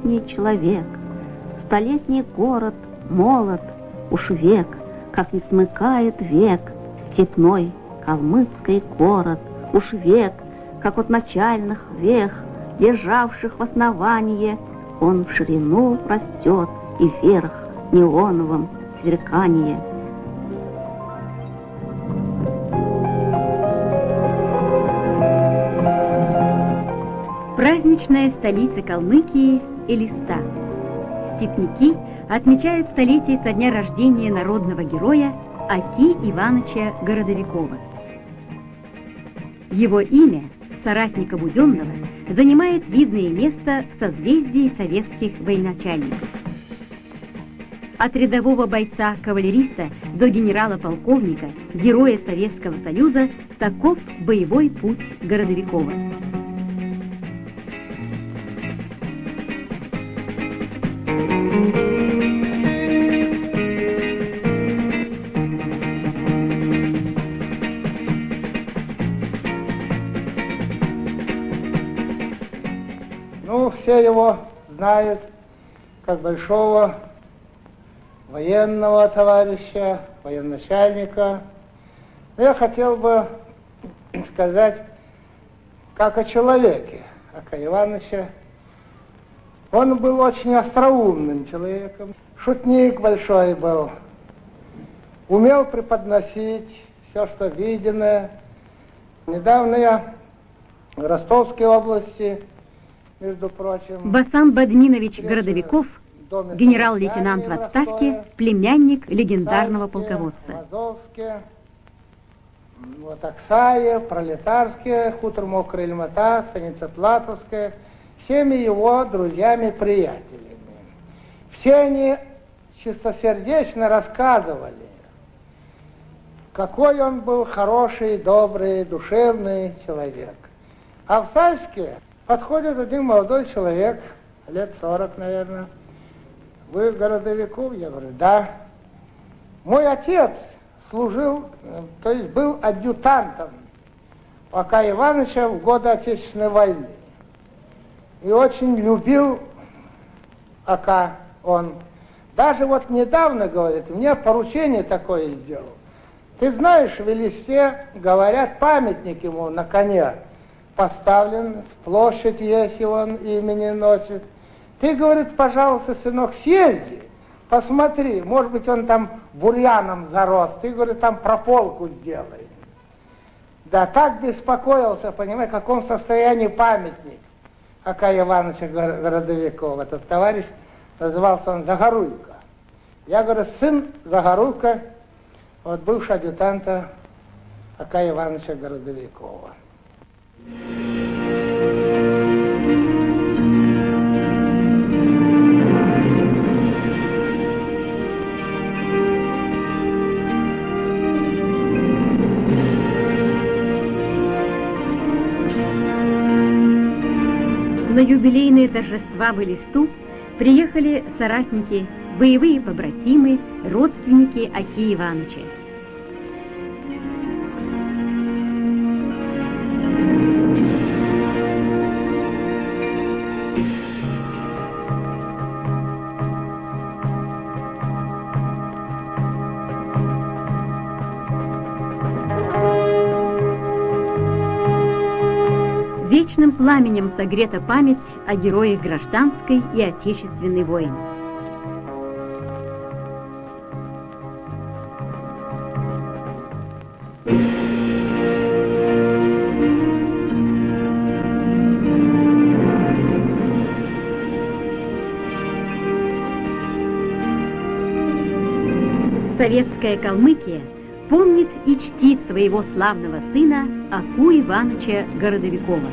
столетний человек, Столетний город молод, уж век, Как не смыкает век Степной калмыцкий город, Уж век, как от начальных вех, Лежавших в основании, Он в ширину растет и вверх Неоновым сверкание — Праздничная столица Калмыкии – Элиста. Степники отмечают столетие со дня рождения народного героя Аки Ивановича Городовикова. Его имя, соратника Буденного, занимает видное место в созвездии советских военачальников. От рядового бойца-кавалериста до генерала-полковника, героя Советского Союза, таков боевой путь Городовикова. Ну, все его знают как большого военного товарища, военачальника. Но я хотел бы сказать как о человеке, Ака Ивановича. Он был очень остроумным человеком, шутник большой был, умел преподносить все, что виденное. Недавно я в Ростовской области. Басан Бадминович Городовиков, генерал-лейтенант в отставке, племянник легендарного полководца. Вот Аксае, Пролетарские, хутор Мокрая Ильмата, Станица Платовская – всеми его друзьями-приятелями. Все они чистосердечно рассказывали, какой он был хороший, добрый, душевный человек. А в Сальске подходит один молодой человек, лет 40, наверное. Вы городовиков? Я говорю, да. Мой отец служил, то есть был адъютантом пока Ивановича в годы Отечественной войны. И очень любил Ака он. Даже вот недавно, говорит, мне поручение такое сделал. Ты знаешь, в Элисте, говорят, памятник ему на коне поставлен, площадь есть, и он имени носит. Ты, говорит, пожалуйста, сынок, съезди, посмотри, может быть, он там бурьяном зарос, ты, говорит, там прополку сделай. Да так беспокоился, понимаешь, в каком состоянии памятник. Акая Ивановича Городовикова, этот товарищ, назывался он Загоруйко. Я говорю, сын Загоруйко, вот бывший адъютанта Акая Ивановича Городовикова. На юбилейные торжества в Элисту приехали соратники, боевые побратимы, родственники Аки Ивановича. Вечным пламенем согрета память о героях гражданской и отечественной войн. Советская Калмыкия помнит и чтит своего славного сына Аку Ивановича Городовикова.